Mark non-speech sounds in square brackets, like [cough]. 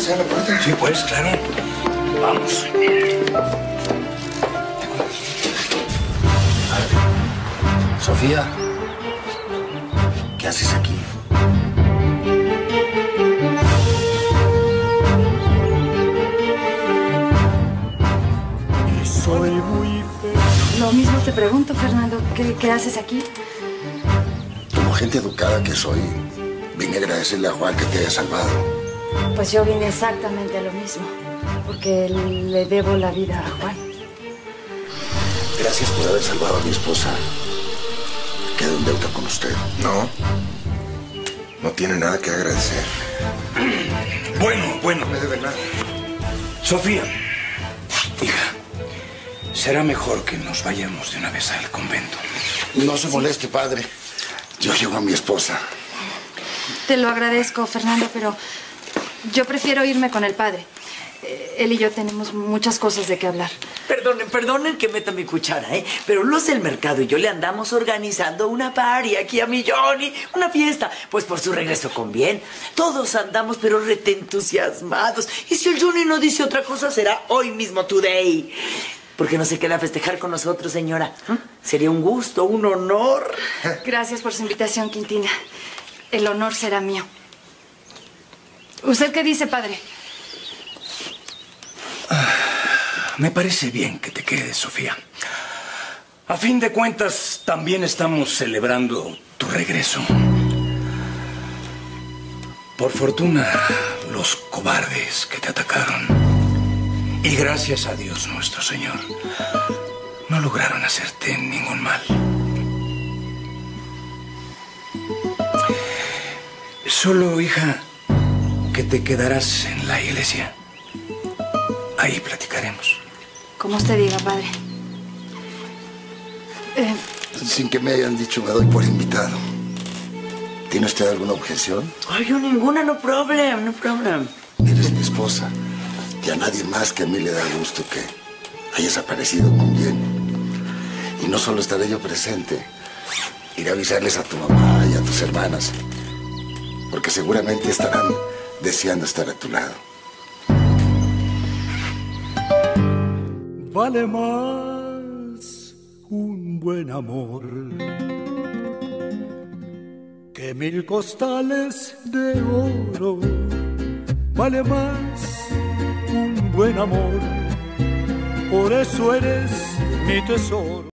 sea la puerta? Sí, pues, claro. Vamos. Sofía, ¿qué haces aquí? Soy muy feliz. Lo mismo te pregunto, Fernando. ¿Qué, qué haces aquí? Como gente educada que soy, vine a agradecerle a Juan que te haya salvado. Pues yo vine exactamente a lo mismo. Porque le debo la vida a Juan. Gracias por haber salvado a mi esposa. Quedo en deuda con usted. No. No tiene nada que agradecer. [clears throat] Bueno, bueno. No me debe nada. Sofía, hija, será mejor que nos vayamos de una vez al convento. No se moleste, padre. Yo llevo a mi esposa. Te lo agradezco, Fernando, pero yo prefiero irme con el padre. Eh, Él y yo tenemos muchas cosas de qué hablar. Perdonen, perdonen que meta mi cuchara, ¿eh? Pero los del mercado y yo le andamos organizando una party aquí a mi Johnny, una fiesta. Pues por su regreso con bien. Todos andamos, pero rete entusiasmados. Y si el Johnny no dice otra cosa, será hoy mismo, today. ¿Por qué no se queda a festejar con nosotros, señora? ¿Mm? Sería un gusto, un honor. Gracias por su invitación, Quintina. El honor será mío. ¿Usted qué dice, padre? Me parece bien que te quedes, Sofía. A fin de cuentas, también estamos celebrando tu regreso. Por fortuna, los cobardes que te atacaron, y gracias a Dios nuestro Señor, no lograron hacerte ningún mal. Solo, hija, que te quedarás en la iglesia. Ahí platicaremos. Como usted diga, padre. Eh, Sin que me hayan dicho, me doy por invitado. ¿Tiene usted alguna objeción? Ay, yo ninguna, no problem, no problem. Eres mi esposa. Y a nadie más que a mí le da gusto que hayas aparecido con bien. Y no solo estaré yo presente, iré a avisarles a tu mamá y a tus hermanas. Porque seguramente estarán deseando estar a tu lado. Vale más un buen amor que mil costales de oro. Vale más un buen amor, por eso eres mi tesoro.